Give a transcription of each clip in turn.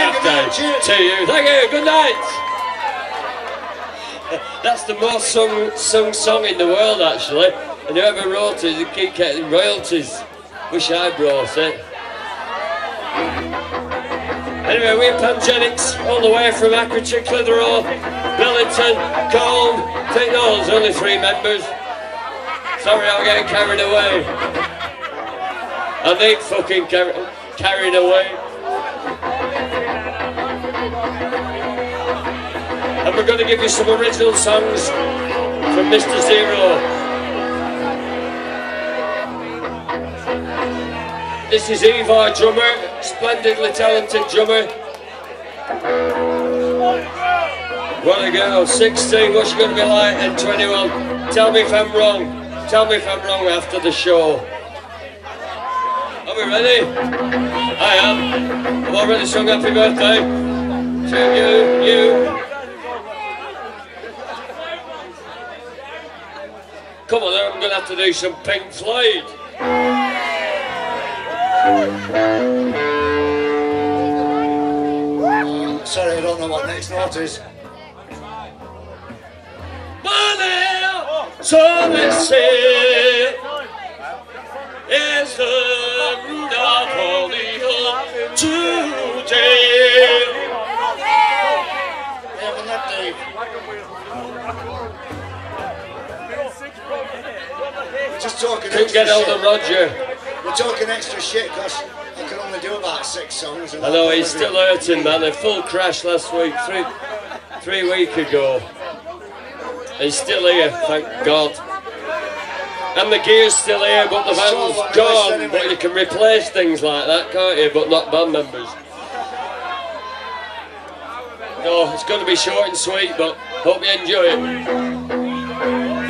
birthday to you. Thank you. Good night. That's the most sung, sung song in the world, actually. And whoever wrote it, they keep getting royalties. Wish I brought it. Anyway, we're Panjenix, all the way from Accrington, Clitheroe, Billington, Colne. Think no, there's only three members. Sorry, I'm getting carried away. I need fucking car carried away. We're going to give you some original songs from Mr. Zero. This is Eva drummer, splendidly talented drummer. What a girl, 16, what's she going to be like in 21? Tell me if I'm wrong. Tell me if I'm wrong after the show. Are we ready? I am. I've already sung happy birthday to you, you. Come on, I'm going to have to do some Pink Floyd. Sorry, I don't know what next note is. Money, so they say, is the root of all evil talking Couldn't extra get hold of Roger. We're talking extra shit because I can only do about six songs. I know he's still hurting, man. A full crash last week, three, three week ago. He's still here, thank God. And the gear's still here, but the So what gone. anyway. But you can replace things like that, can't you? But not band members. No, it's going to be short and sweet, but hope you enjoy it.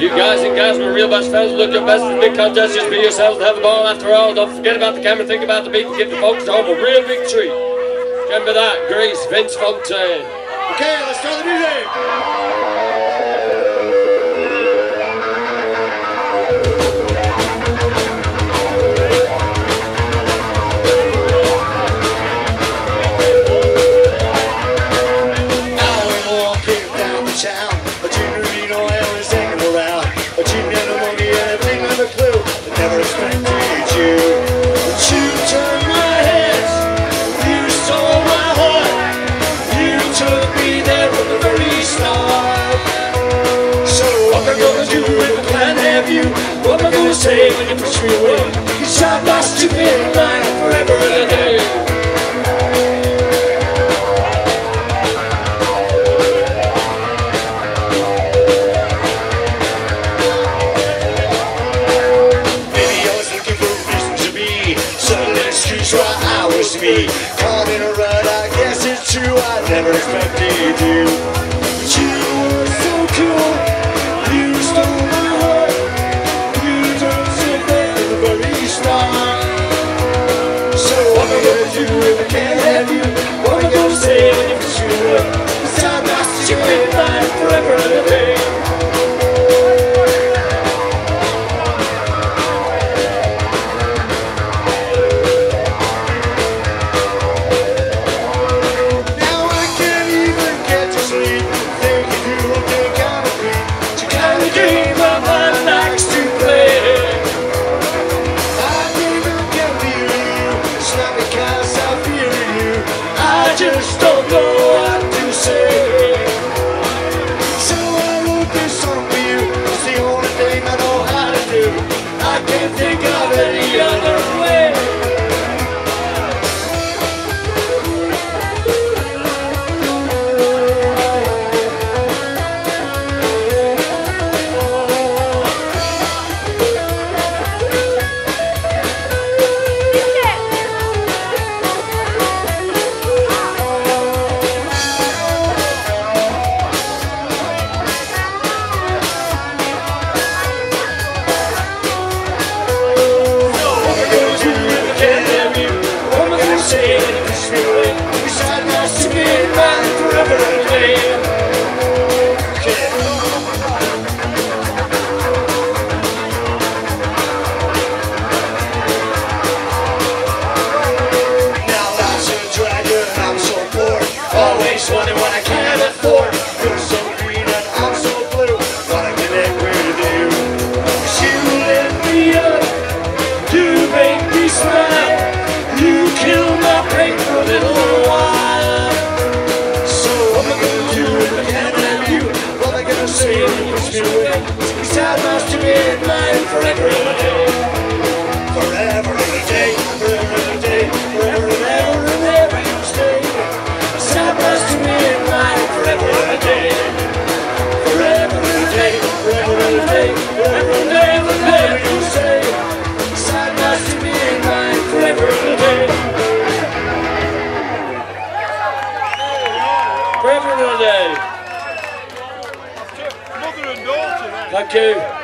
You guys and guys, we're real best friends. Look your best in the big contest. Just be yourselves and have the ball after all. Don't forget about the camera. Think about the beat and give the folks home a real big. Remember that, Grease, Vince Fontaine. Okay, let's start the music. Say when you push me away? Cause I'm lost to midnight forever and a day. Maybe I was to be why Caught in a rut, I guess it's true I never expected you can't think of any You killed my break for a little while So what am I gonna do if I can't have you? What am I gonna say if you push me away? Squeeze out my forever And. Mother and daughter? Thank you.